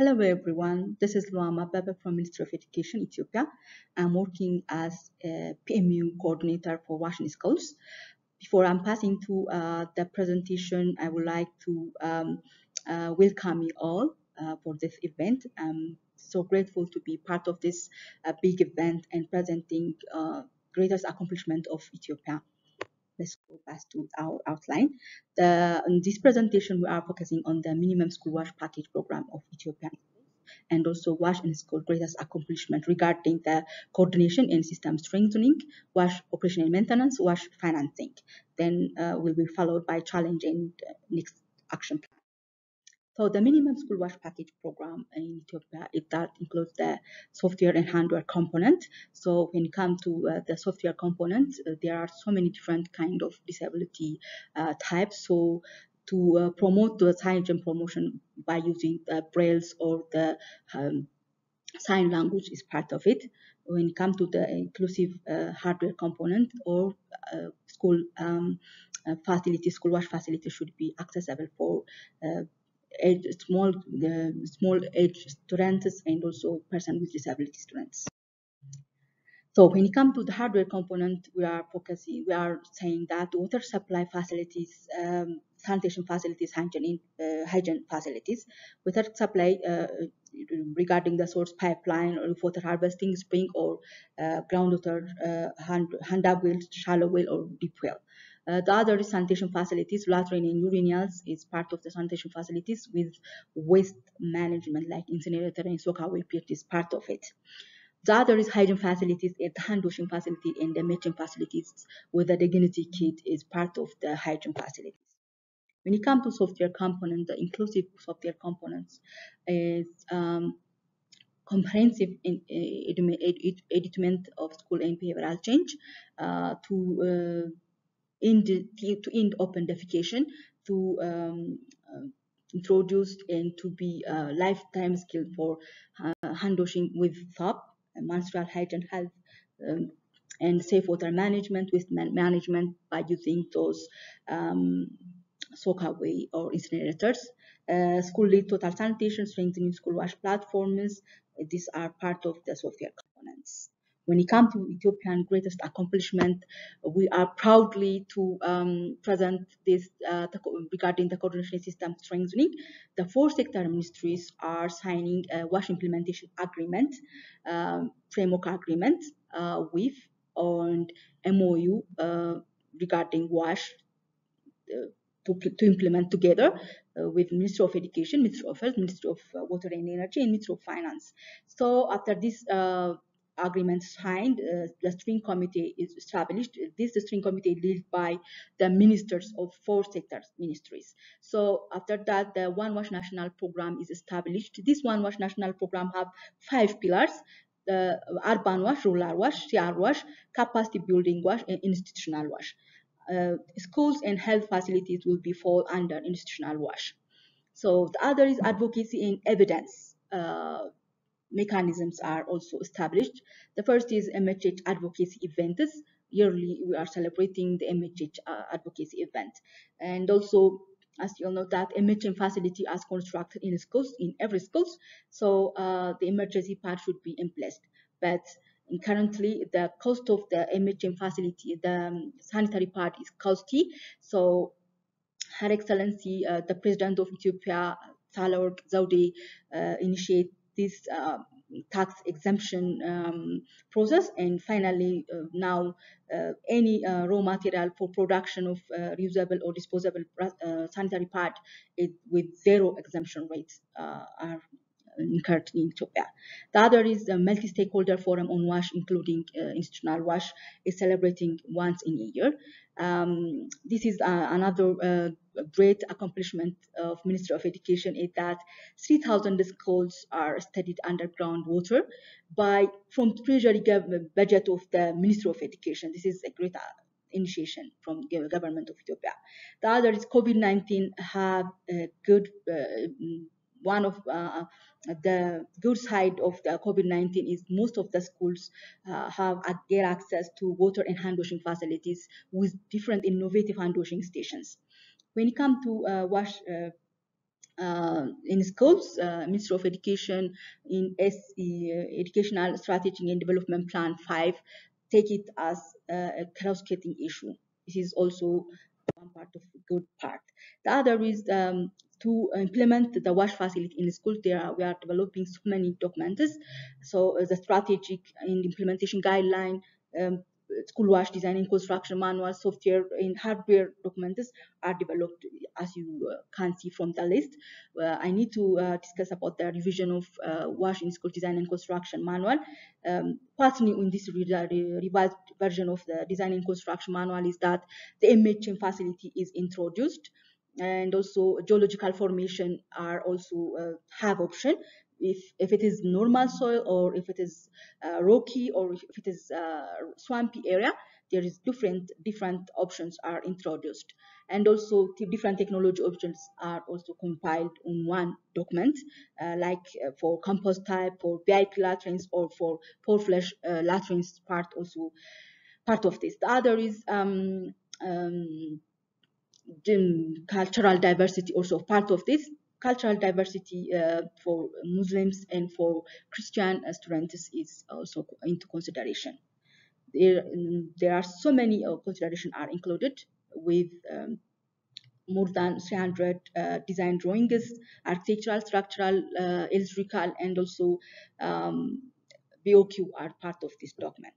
Hello everyone, this is Luama Baba from Ministry of Education, Ethiopia. I'm working as a PMU coordinator for WASH in Schools. Before I'm passing to uh, the presentation, I would like to um, uh, welcome you all uh, for this event. I'm so grateful to be part of this uh, big event and presenting uh, greatest accomplishment of Ethiopia let's go back to our outline. The, in this presentation, we are focusing on the minimum school wash package program of Ethiopia and also WASH and school greatest accomplishment regarding the coordination and system strengthening, WASH operational maintenance, WASH financing. Then uh, will be followed by challenge and uh, next action plan. So the minimum school wash package program in Ethiopia, it that includes the software and hardware component. So when it comes to uh, the software component, uh, there are so many different kind of disability uh, types. So to uh, promote the science promotion by using the or the um, sign language is part of it. When it comes to the inclusive uh, hardware component or uh, school um, facility, school wash facility should be accessible for age, small small age students and also person with disability students. So when it comes to the hardware component, we are focusing, we are saying that water supply facilities, um, sanitation facilities, hygiene, uh, hygiene facilities, water supply uh, regarding the source pipeline or water harvesting, spring or uh, groundwater, uh, hand, hand dug well, shallow well or deep well. Uh, the other sanitation facilities, latrine and urinals is part of the sanitation facilities with waste management like incinerator and soakaway pit is part of it. The other is hygiene facilities, the hand washing facility and the matching facilities with the dignity kit is part of the hygiene facilities. When it comes to software components, the inclusive software components is um, comprehensive in, uh, editment of school and behavioral change uh, to uh, end, to end open defecation to um, uh, introduced and to be a lifetime skill for uh, hand washing with soap, menstrual hygiene health, um, and safe water management, with man management by using those um, soakaway or incinerators. Uh, school lead total sanitation, strengthening school wash platforms. These are part of the software components. When it comes to Ethiopian greatest accomplishment, we are proudly to um, present this uh, regarding the coordination system strengthening. The four sector ministries are signing a WASH implementation agreement, um, framework agreement uh, with and MOU uh, regarding WASH uh, to, to, implement together uh, with Ministry of Education, Ministry of Health, Ministry of uh, Water and Energy, and Ministry of Finance. So after this uh, agreement signed, uh, the steering committee is established. This steering committee led by the ministers of four sectors ministries. So after that, the One Wash National Program is established. This One Wash National Program have five pillars. The urban wash, rural wash, CR wash, capacity building wash, and institutional wash. Uh, schools and health facilities will be fall under institutional wash. So the other is advocacy and evidence. Uh, mechanisms are also established. The first is MHH advocacy events. Yearly, we are celebrating the MHH uh, advocacy event. And also, as you all know, that MHM facility is constructed in schools, in every schools. So uh, the emergency part should be in place. But currently, the cost of the MHM facility, the um, sanitary part is costly. So Her Excellency, uh, the President of Ethiopia, Sahle Zewde, uh, initiate this uh, tax exemption um, process. And finally uh, now uh, any uh, raw material for production of uh, reusable or disposable uh, sanitary pad with zero exemption rates are incurred in Ethiopia. The other is the multi-stakeholder forum on WASH, including institutional WASH, is celebrating once in a year. Um, this is another great accomplishment of Ministry of Education is that 3,000 schools are studied underground water by from treasury budget of the Ministry of Education. This is a great uh, initiation from the government of Ethiopia. The other is COVID-19 have a good uh, one of uh, the good side of the COVID-19 is most of the schools uh, have a get access to water and hand washing facilities with different innovative hand washing stations when it comes to uh, wash uh, uh, in schools, uh, Ministry of Education in SE, uh, Educational Strategy and Development Plan 5 take it as a cross-cutting issue. This is also one part of the good part. The other is um, to implement the WASH facility in school. There we are developing so many documents. So uh, the strategic and implementation guideline, um, school wash design and construction manual, software and hardware documents are developed as you uh, can see from the list. Uh, I need to uh, discuss about the revision of uh, wash in school design and construction manual. Um, what's new in this re revised version of the design and construction manual is that the MHM facility is introduced and also geological formation are also uh, have option. If, if it is normal soil or if it is uh, rocky or if it is uh, swampy area, there is different different options are introduced. And also different technology options are also compiled in one document uh, like uh, for compost type for VIP latrines or for pour flush uh, latrines part also part of this. The other is um, um, cultural diversity also part of this cultural diversity uh, for Muslims and for Christian students is also into consideration. There, there are so many uh, considerations are included with um, more than 300 uh, design drawings, architectural, structural, uh, electrical, and also um, BOQ are part of this document.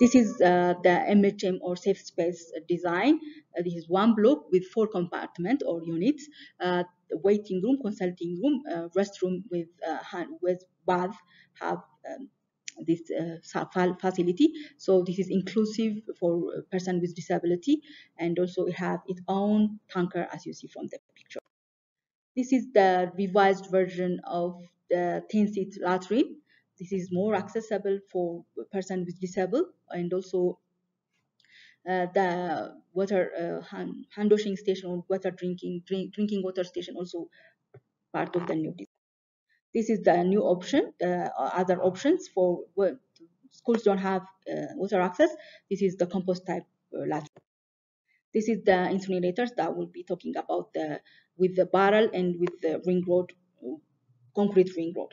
This is uh, the MHM or safe space design. Uh, this is one block with four compartments or units, uh, waiting room, consulting room, uh, restroom with uh, with bath have um, this uh, facility. So this is inclusive for a person with disability and also it have its own tanker as you see from the picture. This is the revised version of the 10-seat latrine this is more accessible for person with disable and also uh, the water uh, hand, hand, washing station or water drinking drink, drinking water station also part of the new design. This is the new option. Uh, other options for well, schools don't have uh, water access. This is the compost type uh. This is the incinerators that we'll be talking about the, with the barrel and with the ring road, concrete ring road.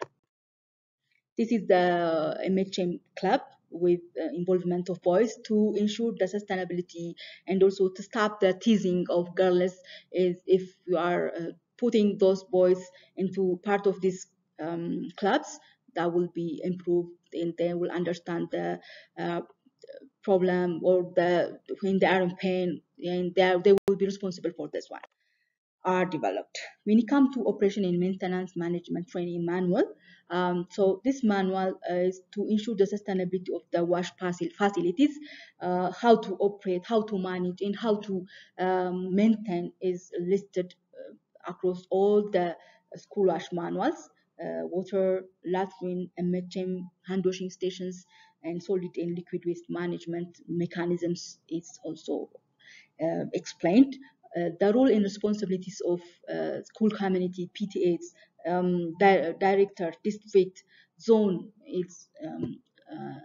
This is the MHM club with uh, involvement of boys to ensure the sustainability and also to stop the teasing of girls is if you are uh, putting those boys into part of these um, clubs that will be improved and they will understand the uh, problem or the when they are in pain and they, are, they will be responsible for this one are developed. When it comes to operation and maintenance management training manual, um, so this manual is to ensure the sustainability of the wash facilities, uh, how to operate, how to manage, and how to um, maintain is listed uh, across all the school wash manuals, uh, water, latrine, MHM, hand washing stations, and solid and liquid waste management mechanisms is also uh, explained. Uh, the role and responsibilities of uh, school community, PTAs, um, di director, district, zone is um, uh,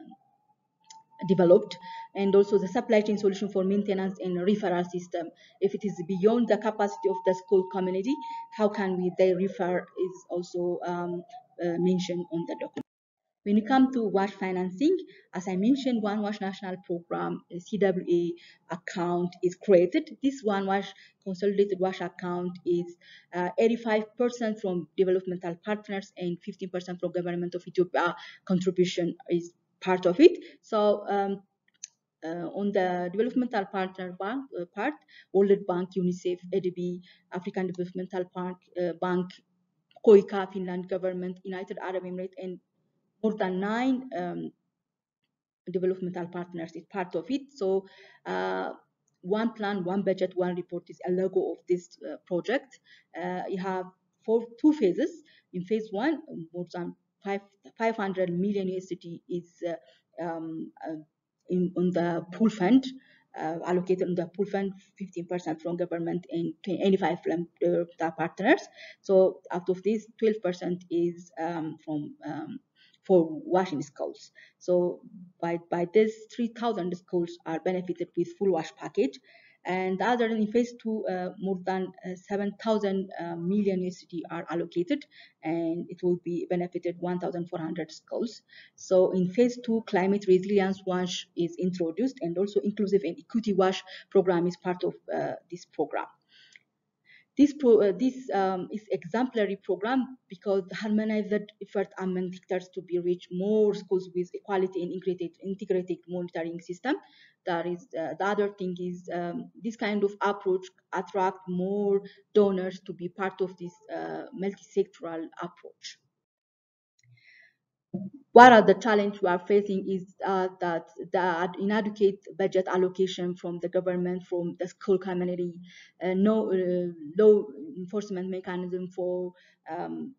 developed and also the supply chain solution for maintenance and referral system. If it is beyond the capacity of the school community how can we they refer is also um, uh, mentioned on the document when you come to WASH financing, as I mentioned, One WASH National Program CWA account is created. This One WASH consolidated WASH account is 85% uh, from developmental partners and 15% from government of Ethiopia contribution is part of it. So um, uh, on the developmental partner bank, uh, part, World Bank, UNICEF, ADB, African Developmental Bank, uh, Bank, KOICA, Finland government, United Arab Emirates, and more than nine um, developmental partners is part of it. So uh, one plan, one budget, one report is a logo of this uh, project. Uh, you have four, two phases. In phase one, more than five, 500 million USD is uh, um, uh, in, on the pool fund. Uh, allocated on the pool fund 15% from government and 85 from partners so out of this 12% is um, from um, for washing schools. So by, by this, 3,000 schools are benefited with full wash package. And the other in phase two, uh, more than uh, 7,000 uh, million USD are allocated, and it will be benefited 1,400 schools. So in phase two, climate resilience wash is introduced, and also inclusive and equity wash program is part of uh, this program. This, pro, uh, this um, is exemplary program because harmonized effort among sectors to be reach more schools with equality and integrated, integrated monitoring system. That is uh, the other thing is um, this kind of approach attract more donors to be part of this uh, multi-sectoral approach what are the challenge we are facing is uh, that the inadequate budget allocation from the government, from the school community, uh, no uh, law enforcement mechanism for um,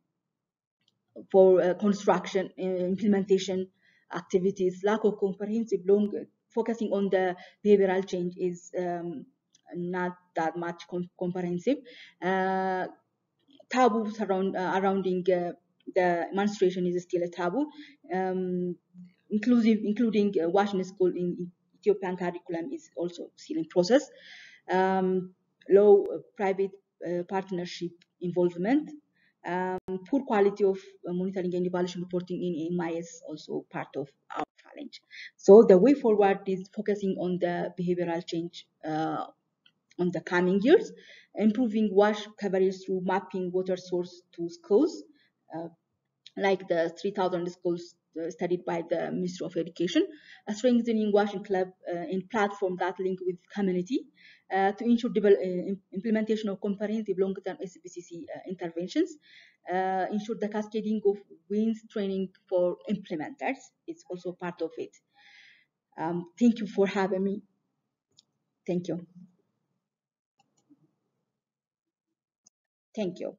for uh, construction uh, implementation activities, lack of comprehensive long focusing on the behavioral change is um, not that much com comprehensive. Uh, taboo surround, surrounding the menstruation is still a taboo. Um, inclusive, including uh, washing school in Ethiopian curriculum is also still in process. Um, low uh, private uh, partnership involvement. Um, poor quality of uh, monitoring and evaluation reporting in MI is also part of our challenge. So the way forward is focusing on the behavioral change uh, on the coming years, improving wash coverage through mapping water source to schools, like the 3,000 schools uh, studied by the Ministry of Education, a strengthening Washington Club uh, in platform that link with community uh, to ensure implementation of comprehensive long-term SBCC interventions, ensure the cascading of WinS training for implementers. It's also part of it. Um, thank you for having me. Thank you. Thank you.